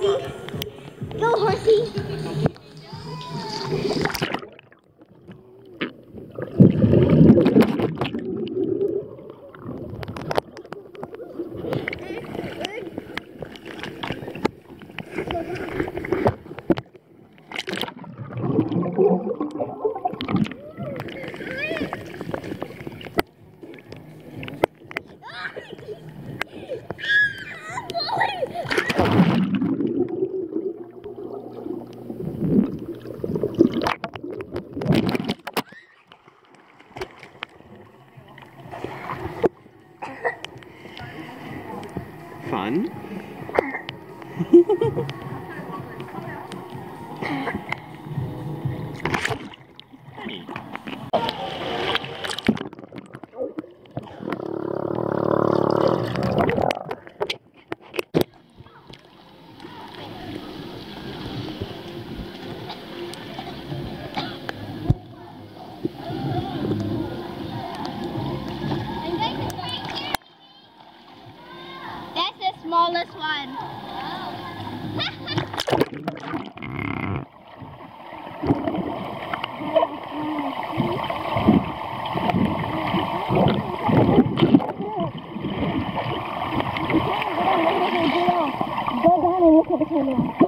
horsey. Go, horsey. Thank you. Fun. one. Where do you buy that? Huh? I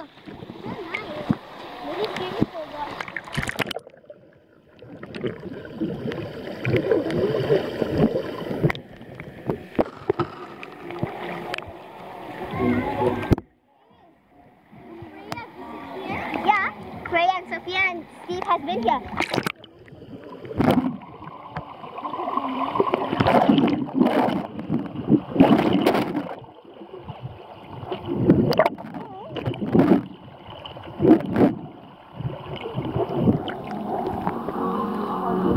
Yeah, Gray and Sophia and Steve has been here.